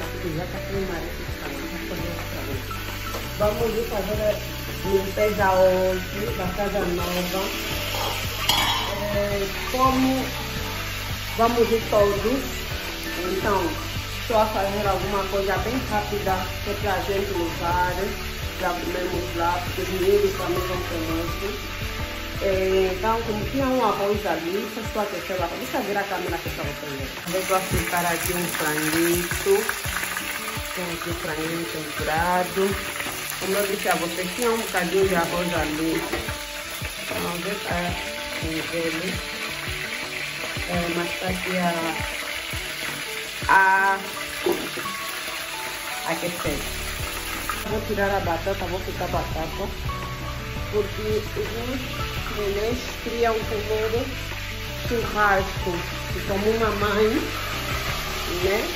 aqui parece que já está esse canal, Vamos ir fazer limpeza hoje da casa nova. É, como vamos ir todos, então estou a fazer alguma coisa bem rápida que é para a gente usar, para comermos lá, porque os meninos também vão conosco. É, então, como tinha um arroz ali, só a aquecer lá. Deixa eu virar a câmera aqui para vocês. Eu vou fritar aqui um franguito. Tem aqui o franguinho temperado. Como eu disse a vocês, tinha um bocadinho de arroz ali. Vamos ver para ele. É, mas está aqui a, a aquecer. Vou tirar a batata, vou fritar a batata. Porque os mulheres queriam comer churrasco. Como uma mãe, né?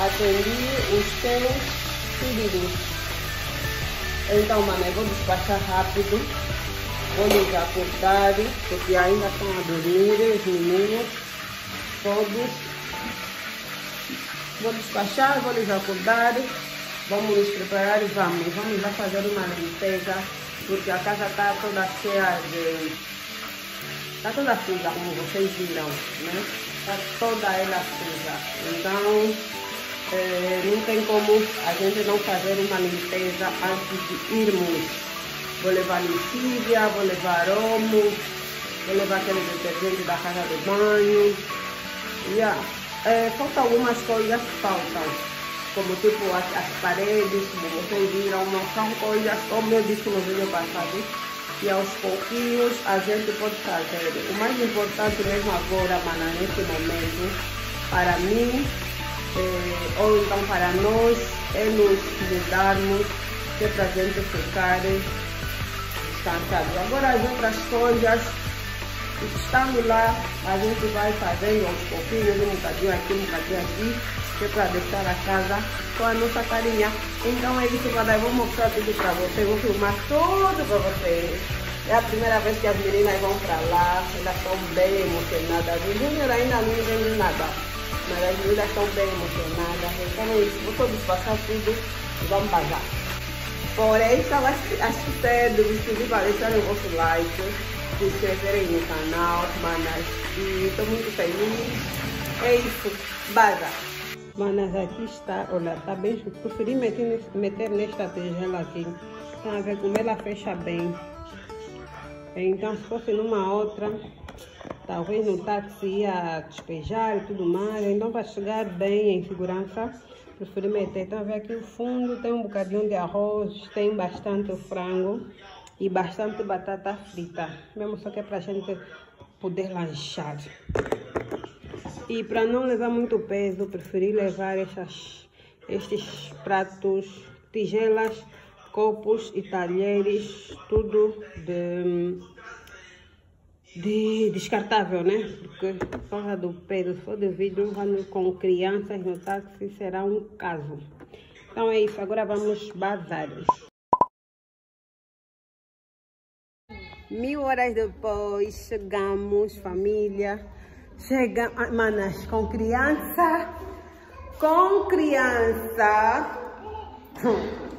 Atendi os seus pedidos. Então, mano, eu vou despachar rápido. Vou acordar, porque ainda estão a dormir, os meninos, todos. Vou despachar, vou acordar. Vamos nos preparar e vamos. Vamos lá fazer uma limpeza porque a casa está toda cheia de. Está toda suja, como vocês viram, né? Está toda ela suja. Então, é, não tem como a gente não fazer uma limpeza antes de irmos. Vou levar lixívia, vou levar omo, vou levar aquele detergente da casa de banho. Yeah. É, faltam algumas coisas, faltam como tipo as, as paredes, como vocês viram, não são coisas, como eu disse no vídeo passado, e aos pouquinhos a gente pode fazer. O mais importante mesmo agora, mana, nesse momento, para mim, é, ou então para nós, é nos mudarmos, que é para a gente ficar descansado. Agora as outras coisas, estando lá, a gente vai fazendo aos pouquinhos, um bocadinho aqui, um bocadinho aqui, para a casa com a nossa carinha. Então é isso. Eu vou mostrar tudo para vocês, vou filmar tudo para vocês. É a primeira vez que as meninas vão para lá, elas estão bem emocionadas. O Júnior ainda não entende nada, mas as meninas estão bem emocionadas. Então é isso, vou todos passar tudo e vamos pagar. Porém, estava cedo, me inscrevi para deixar o vosso like, se inscreverem no canal, manas, e estou muito feliz. É isso, baga! Mas aqui está, olha, está bem, preferi meter, meter nesta tigela aqui. Tá a ver como ela fecha bem. Então, se fosse numa outra, talvez no táxi ia despejar e tudo mais. Então, para chegar bem em segurança, preferi meter. Então, ver aqui o fundo, tem um bocadinho de arroz, tem bastante frango e bastante batata frita. Mesmo só que é para a gente poder lanchar. E para não levar muito peso, preferi levar essas, estes pratos, tigelas, copos e talheres, tudo de, de descartável, né? Porque por causa do peso, se for de vidro, com crianças no táxi, será um caso. Então é isso, agora vamos bazar. Mil horas depois, chegamos, família. Chega, ah, manas, com criança, com criança.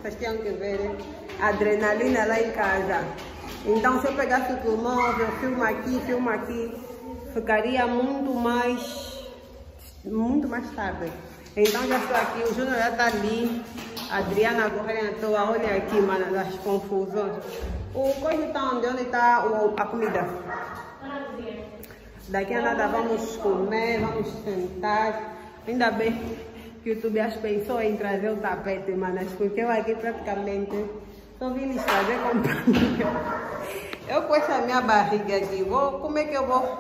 Vocês tinham que ver a adrenalina lá em casa. Então, se eu pegasse o móvel, filma aqui, filma aqui, ficaria muito mais, muito mais tarde. Então, já estou aqui, o Júnior já está ali, a Adriana correndo à toa, olha aqui, manas, as confusões. O coisa está onde? Onde está a comida? Daqui a nada vamos comer, vamos sentar. Ainda bem que o YouTube as pensou em trazer o tapete, manas, porque eu aqui praticamente vim lhes trazer companhia. Eu com essa minha barriga aqui, vou, como é que eu vou?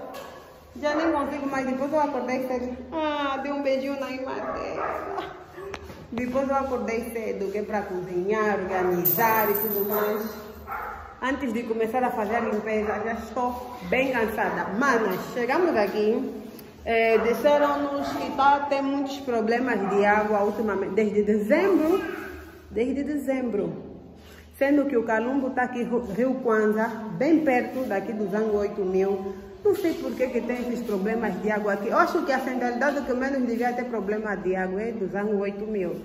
Já nem consigo mais, depois eu acordei cedo. Ah, dei um beijinho na irmã dela. Depois eu acordei cedo, que é para cozinhar, organizar e tudo mais antes de começar a fazer a limpeza, já estou bem cansada. Mas chegamos aqui, é, disseram-nos que está tem muitos problemas de água ultimamente, desde dezembro, desde dezembro. Sendo que o Calumbo está aqui, Rio Kwanza, bem perto daqui dos anos 8000. Não sei por que, que tem esses problemas de água aqui. Eu acho que a centralidade que menos devia ter problema de água é dos anos 8000.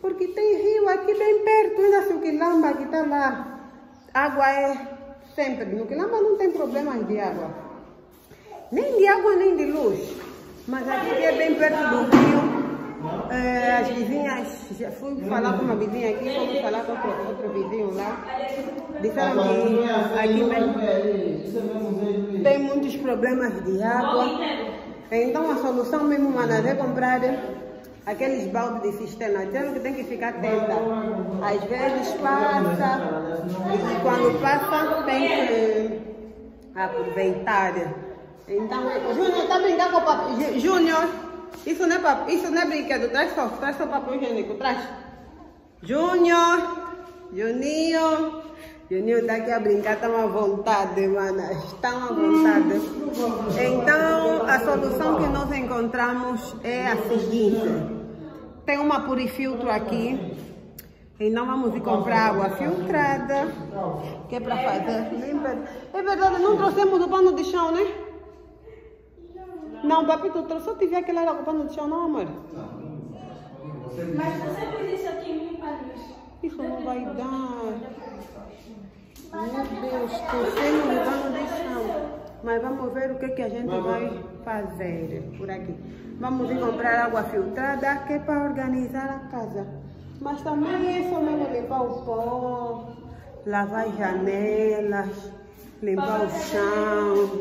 Porque tem rio aqui bem perto, ainda se o Quilamba que está lá. Água é sempre. No Quilamba não tem problemas de água. Nem de água, nem de luz. Mas aqui que é bem perto do rio. É, as vizinhas, já fui falar com uma vizinha aqui, fui falar com outro, outro vizinho lá. Disseram que aqui mesmo tem muitos problemas de água. Então a solução mesmo, manas, é comprar aqueles baldes de cisterna. Dizendo que tem que ficar atenta. Às vezes passa, e quando passa tem que aproveitar. Então, Júnior, tá brincando com o papai? Júnior, isso não, é papo, isso não é brinquedo. Traz só, traz só papel higiênico, traz. Júnior, Juninho. Juninho tá aqui a brincar, tá uma vontade, manas. Tá uma vontade. Então, a solução que nós encontramos é a seguinte. Tem uma purifiltro aqui. Então vamos ir comprar água filtrada. Que é para fazer. É verdade, não trouxemos o pano de chão, né? Não, papi, tu trouxe. Eu tiver aquela água pano de chão, não, amor. Mas você fez isso aqui em Paris. Isso não vai dar. Meu Deus, trouxemos o pano de chão. Mas vamos ver o que, que a gente vai fazer por aqui. Vamos ir comprar água filtrada, que é para organizar a casa. Mas também é só mesmo limpar o pó, lavar as janelas, limpar o chão.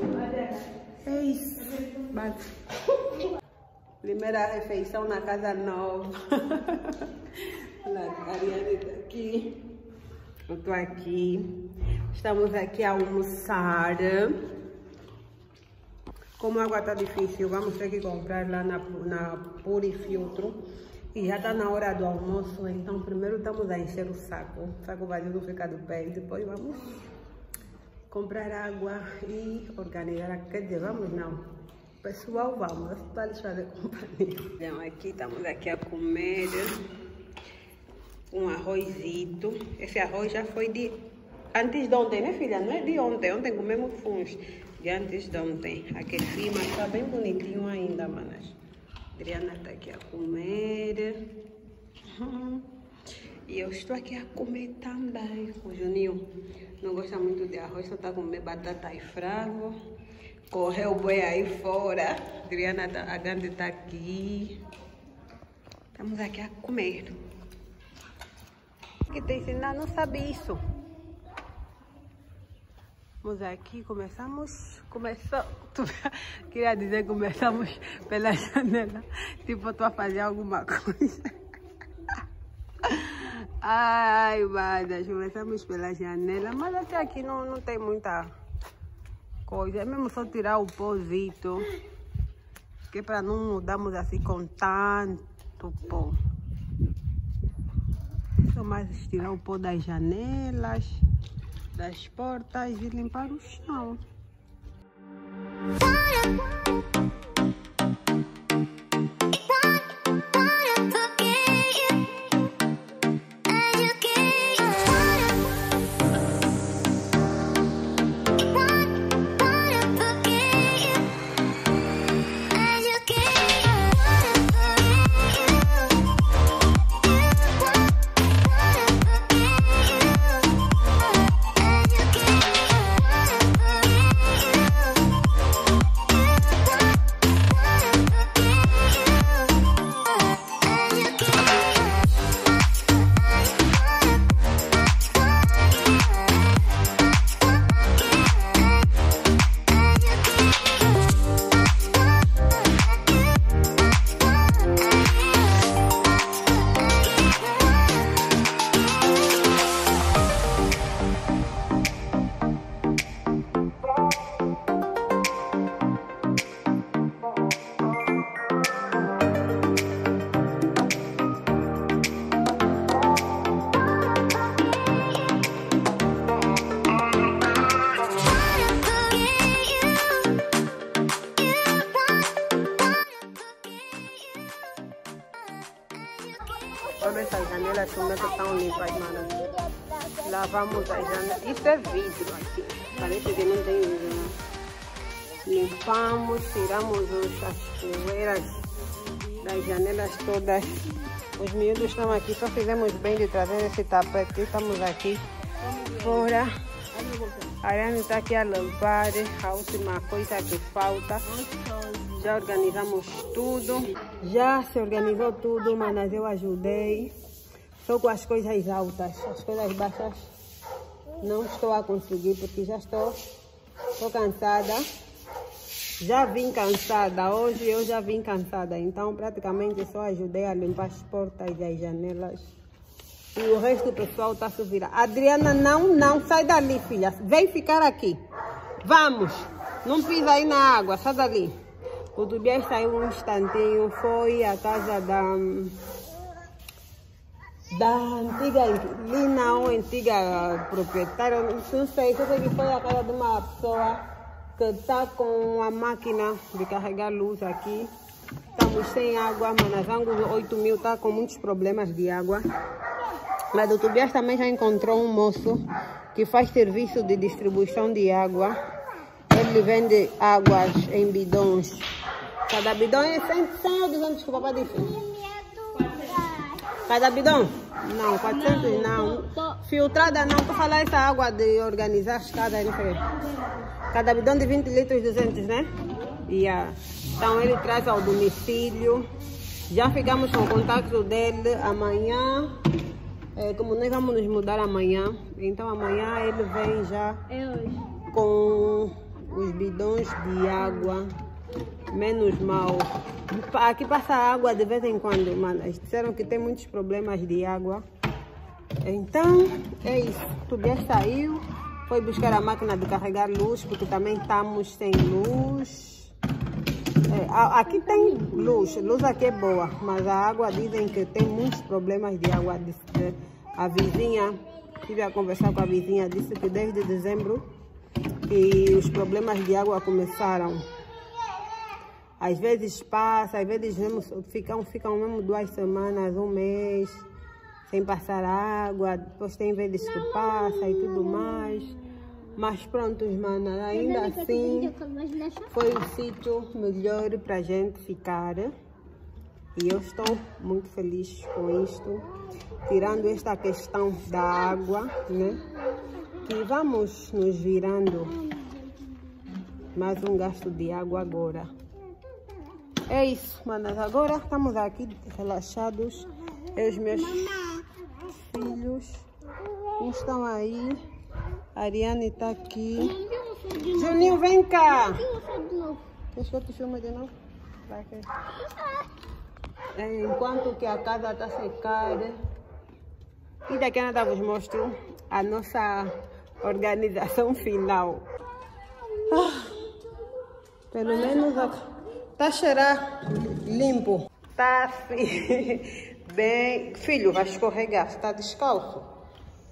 É isso. Bate. Primeira refeição na casa nova. A Ariane está aqui. Eu estou aqui. Estamos aqui a almoçar. Como a água está difícil, vamos ter que comprar lá na, na Purifiltro. E já está na hora do almoço, então primeiro estamos a encher o saco. O saco vazio não fica do pé. E depois vamos comprar água e organizar. Quer dizer, vamos não. Pessoal, vamos para lhes fazer companhia. Então, aqui estamos aqui a comer um arrozito. Esse arroz já foi de antes de ontem, né, filha? Não é de ontem. Ontem comemos funs de antes de ontem. Aqueci, mas está bem bonitinho ainda, manas. Adriana está aqui a comer. E eu estou aqui a comer também. O Juninho não gosta muito de arroz, só está comer batata e frango. Correu o boi aí fora. Adriana, tá, a grande está aqui. Estamos aqui a comer. Que te ensinar não sabe isso. Vamos aqui, começamos, começou, queria dizer começamos pela janela, tipo, tu a fazer alguma coisa. Ai, manas, começamos pela janela, mas até aqui não, não tem muita coisa, é mesmo só tirar o pozito, que é para não mudarmos assim com tanto pó. Só mais tirar o pó das janelas das portas e limpar o chão. Limpas, manas. Lavamos as janelas. Isso é vidro aqui. Parece que não tem vidro, né? Limpamos, tiramos os, as poeiras das janelas todas. Os miúdos estão aqui, só fizemos bem de trazer esse tapete. Estamos aqui fora. A Ariane está aqui a limpar a última coisa que falta. Já organizamos tudo. Já se organizou tudo, mas eu ajudei. Só com as coisas altas. As coisas baixas não estou a conseguir porque já estou, estou cansada. Já vim cansada, hoje eu já vim cansada, então praticamente só ajudei a limpar as portas e as janelas. E o resto do pessoal está se virar. Adriana, não, não, sai dali, filha. Vem ficar aqui. Vamos. Não pisa aí na água, sai dali. O Tobias saiu um instantinho, foi à casa da... Da antiga Lina ou antiga proprietária, não sei, só sei que foi à casa de uma pessoa que está com a máquina de carregar luz aqui. Estamos sem água, Manazango 8 mil está com muitos problemas de água. Mas o Tobias também já encontrou um moço que faz serviço de distribuição de água. Ele vende águas em bidões. Cada bidão é 100, 100 ou 200 que o papai disse? Cada bidão? Não, 400 não. Filtrada não, para falar essa água de organizar as casas, não sei. Cada bidão de 20 litros, 200, né? Yeah. Então ele traz ao domicílio. Já ficamos com o contato dele amanhã. É, como nós vamos nos mudar amanhã, então amanhã ele vem já com os bidões de água. Menos mal. Aqui passa água de vez em quando. Eles disseram que tem muitos problemas de água. Então, é isso. Tobias saiu. Foi buscar a máquina de carregar luz, porque também estamos sem luz. É, aqui tem luz, luz aqui é boa, mas a água dizem que tem muitos problemas de água. A vizinha, tive a conversar com a vizinha, disse que desde dezembro e os problemas de água começaram. Às vezes passa, às vezes ficam, ficam mesmo duas semanas, um mês sem passar água, depois tem vezes que passa e tudo mais. Mas pronto, mano, ainda assim foi o sítio melhor para gente ficar. E eu estou muito feliz com isto. Tirando esta questão da água, né? Que vamos nos virando. Mais um gasto de água agora. É isso, manas. Agora estamos aqui relaxados. Eu os meus filhos. Estão aí. A Ariane está aqui. Juninho, vem cá. Quer que eu te filme de novo? É, enquanto que a casa está secada. E daqui a nada vos mostro a nossa organização final. Ah, pelo menos está a cheirar limpo. Está assim, bem... Filho, vai escorregar, você está descalço.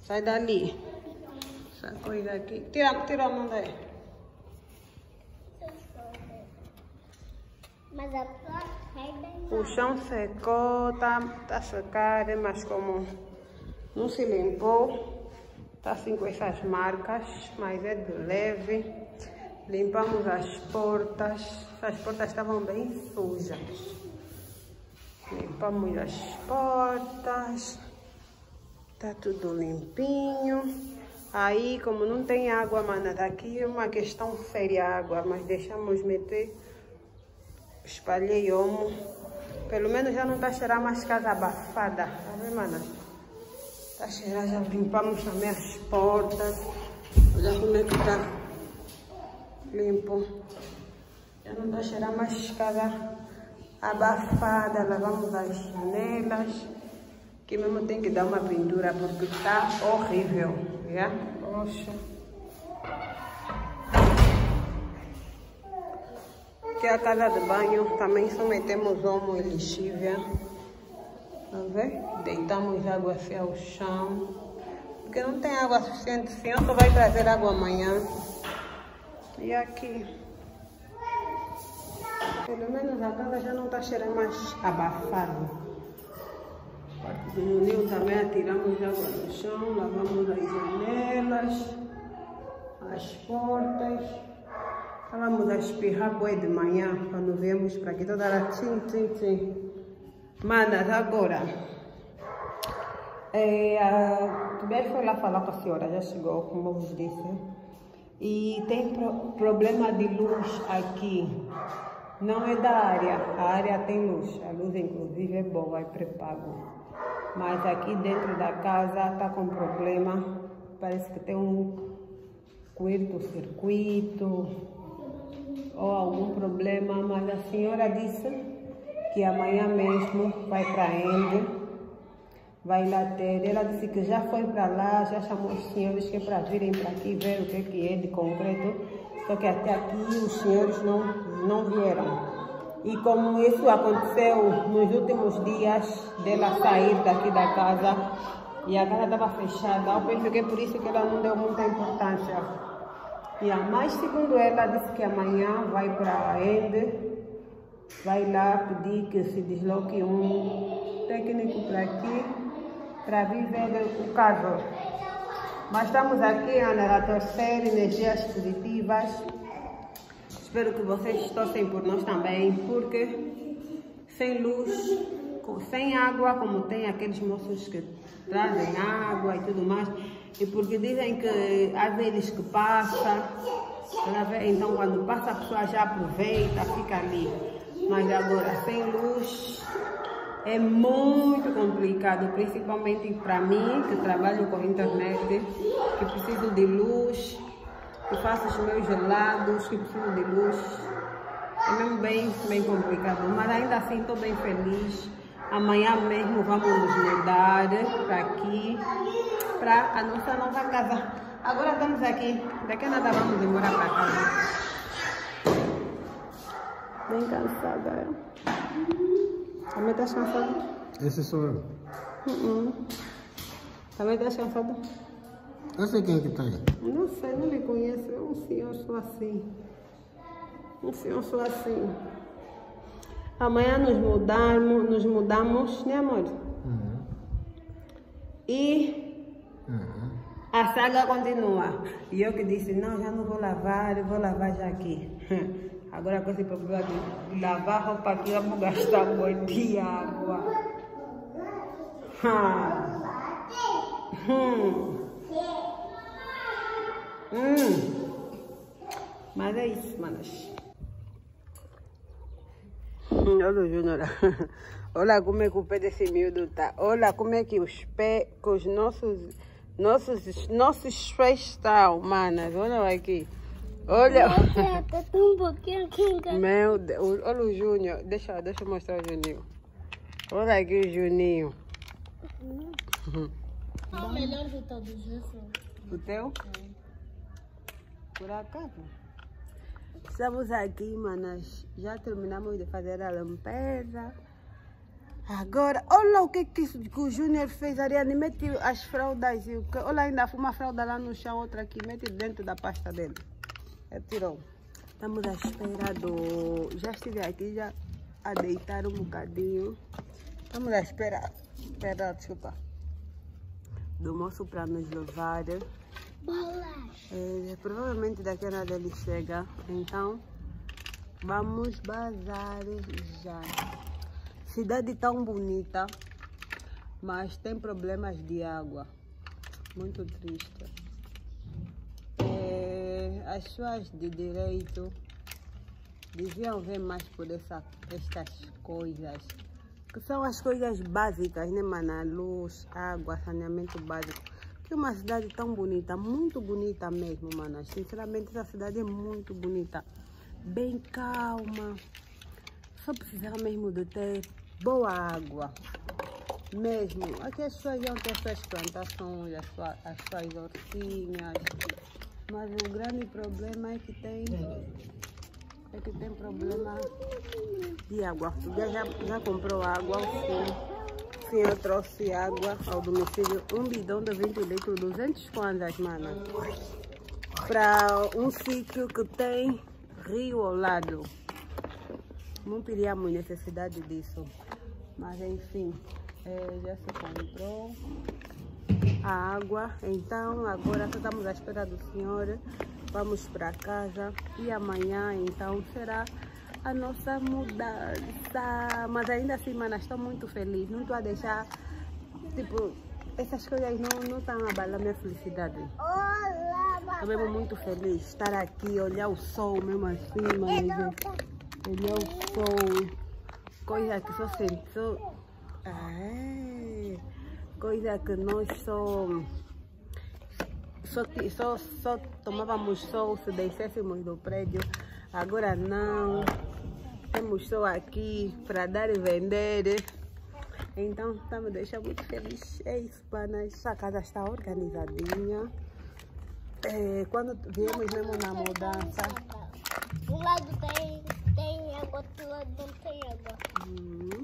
Sai dali. Essa coisa aqui. Tira, tira a mão daí. Mas a o chão secou, tá, tá secado, mas como não se limpou, tá assim com essas marcas, mas é de leve. Limpamos as portas, as portas estavam bem sujas. Limpamos as portas, tá tudo limpinho. Aí, como não tem água, mana, daqui é uma questão séria água, mas deixamos meter, espalhei homo. Pelo menos já não tá cheirando mais casa abafada, tá vendo, mana? Tá cheirando, já limpamos também as portas. Olha como é que tá limpo. Já não tá cheirando mais casa abafada. Lavamos as janelas. Que mesmo tem que dar uma pintura porque tá horrível, já? Poxa. Aqui a casa de banho, também só metemos homo e lixívia. Tá vendo? Deitamos água assim ao chão. Porque não tem água suficiente, o senhor só vai trazer água amanhã. E aqui. Pelo menos a casa já não está cheirando mais abafado. Juninho também atiramos água no chão, lavamos as janelas, as portas. Estávamos a espirrar boi de manhã, quando viemos para aqui, toda hora tchim, tchim, tchim. Manas, agora, é, a Tibete foi lá falar com a senhora, já chegou, como eu vos disse. E tem pro, problema de luz aqui. Não é da área, a área tem luz. A luz, inclusive, é boa, é pré-pago. Mas aqui dentro da casa está com problema. Parece que tem um curto-circuito ou algum problema. Mas a senhora disse que amanhã mesmo vai para a vai lá ter. Ela disse que já foi para lá, já chamou os senhores que é para virem para aqui ver o que, que é de concreto, só que até aqui os senhores não, não vieram. E como isso aconteceu nos últimos dias dela sair daqui da casa e a casa estava fechada, eu penso que é por isso que ela não deu muita importância. E a mais segundo ela disse que amanhã vai para a Ende, vai lá pedir que se desloque um técnico para aqui para viver o caso. Mas estamos aqui, Ana, a torcer energias positivas. Espero que vocês torcem por nós também, porque sem luz, sem água, como tem aqueles moços que trazem água e tudo mais, e porque dizem que às vezes que passa, então quando passa a pessoa já aproveita, fica ali. Mas agora sem luz, é muito complicado, principalmente para mim, que trabalho com internet, que preciso de luz, que faço os meus gelados, que preciso de luz. É mesmo bem, bem complicado, mas ainda assim estou bem feliz. Amanhã mesmo vamos nos mudar para aqui, para a nossa nova casa. Agora estamos aqui, daqui a nada vamos embora para casa. Bem cansada. Também estás cansado? Esse sou eu. Uh -uh. Também estás cansado? Eu sei quem é que está aí. Não sei, não lhe conheço. É um senhor só assim. Um senhor só assim. Amanhã nos mudamos, nos mudamos, né amor? Uhum. E uhum. a saga continua. E eu que disse, não, já não vou lavar, eu vou lavar já aqui. Agora com esse problema de lavar roupa aqui, vamos gastar muito de água. Hum. Hum. Mas é isso, manas. Olha o Júnior. Olha como é que o pé desse miúdo tá. Olha como é que os pés, com os nossos, nossos, nossos pés estão, manas. Olha aqui. Olha. Tá um pouquinho aqui. Meu Deus. Olha o Júnior. Deixa, deixa eu mostrar o Juninho. Olha aqui o Juninho. Qual o melhor de todos os O teu? Por acaso? Estamos aqui, manas. Já terminamos de fazer a limpeza. Agora, olha o que, que, que o Júnior fez, Ariane. Mete as fraldas. E o que, olha, ainda uma fralda lá no chão, outra aqui. Mete dentro da pasta dele. Retirou. Estamos à espera do... Já estive aqui já a deitar um bocadinho. Estamos à espera... Espera, desculpa. Do moço para nos levar. É, provavelmente daqui a nada ele chega. Então, vamos bazar já. Cidade tão bonita, mas tem problemas de água. Muito triste as pessoas de direito deviam ver mais por essa, estas coisas, que são as coisas básicas, né, mana? Luz, água, saneamento básico. Que uma cidade tão bonita, muito bonita mesmo, mana. Sinceramente, essa cidade é muito bonita, bem calma. Só precisava mesmo de ter boa água. Mesmo. Aqui as pessoas iam ter suas plantações, as suas, as suas mas o grande problema é que tem é que tem problema de água. Já, já, já comprou água, sim. Sim, eu trouxe água ao domicílio, um bidão de 20 litros, 200 kwanzas, mana. Para um sítio que tem rio ao lado. Não teríamos necessidade disso. Mas enfim, É, já se comprou a água. Então agora só estamos à espera do senhor. Vamos para casa e amanhã então será a nossa mudança. Mas ainda assim, mana, estou muito feliz. Não estou a deixar, tipo, essas coisas não, não estão a abalar minha felicidade. Estou mesmo muito feliz de estar aqui, olhar o sol mesmo assim, mas olhar o sol. Coisa que só senti. Só... Ai, coisa que nós só só, só, só tomávamos sol se descêssemos do prédio. Agora não. Temos sol aqui para dar e vender. Então está me deixando muito feliz. É isso, panas. A casa está organizadinha. É, quando viemos mesmo na mudança. Um lado tem, tem água, do lado não tem água. Hum,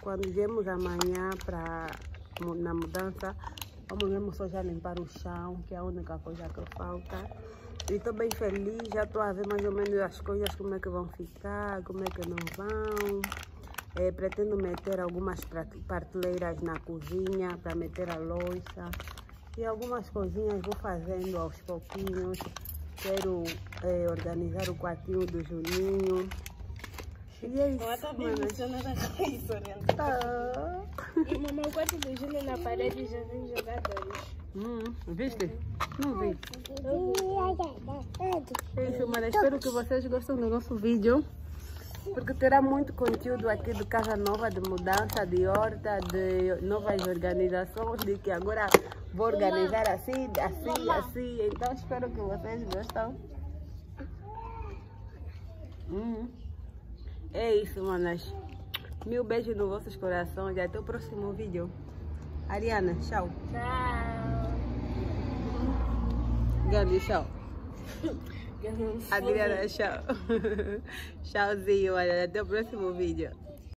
quando viemos amanhã para na mudança, vamos mesmo só já limpar o chão, que é a única coisa que falta. E estou bem feliz, já estou a ver mais ou menos as coisas, como é que vão ficar, como é que não vão. É, pretendo meter algumas prat- prateleiras na cozinha para meter a louça. E algumas coisinhas vou fazendo aos pouquinhos. Quero é, organizar o quartinho do Juninho. E é isso, manas. Tá. Mamãe, o quarto do Júnior na parede já tem jogadores. Hum, viste? Não vi. Isso, mano. Espero que vocês gostem do nosso vídeo. Porque terá muito conteúdo aqui de casa nova, de mudança, de horta, de novas organizações, de que agora vou organizar assim, assim, assim. Então espero que vocês gostem. Hum. É isso, manas. Mil beijos nos vossos corações. Até o próximo vídeo. Ariana, tchau. Tchau. Gabi, tchau. Adriana, tchau. Tchauzinho, olha, até o próximo vídeo.